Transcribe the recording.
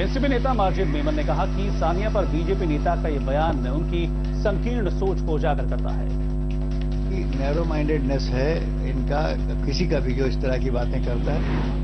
NCP नेता माजिद मेमन ने कहा कि सानिया पर बीजेपी नेता का ये बयान उनकी संकीर्ण सोच को उजागर करता है। नैरो माइंडेडनेस है, इनका, किसी का भी जो इस तरह की बातें करता है।